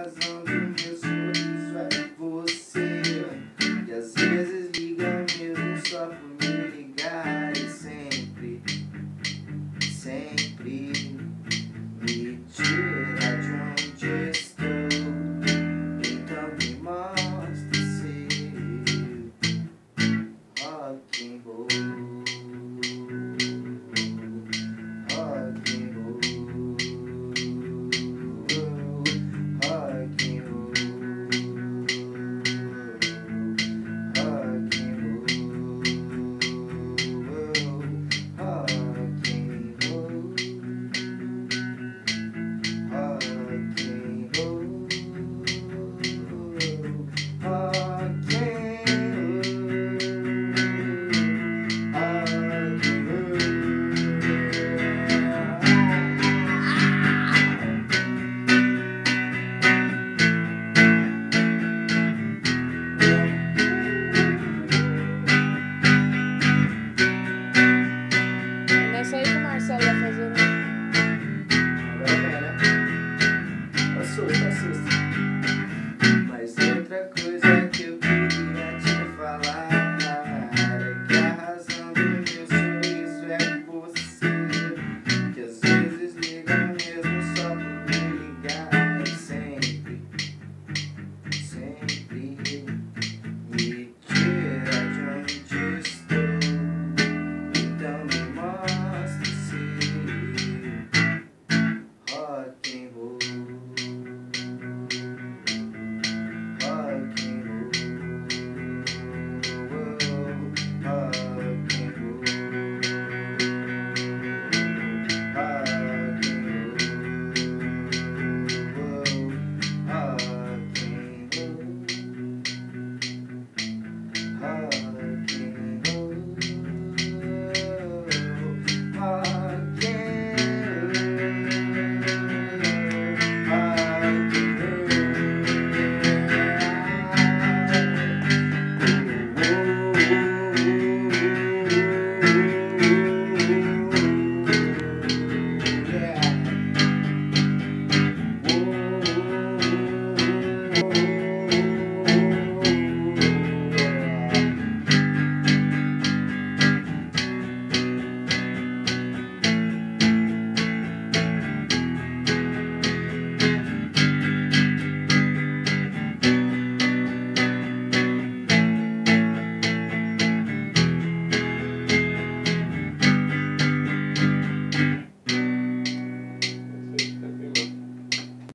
razão do meu sorriso é você. E às vezes liga mesmo só por me ligar. E sempre, sempre me tira de onde estou. Então me mostra seu rock and roll. you.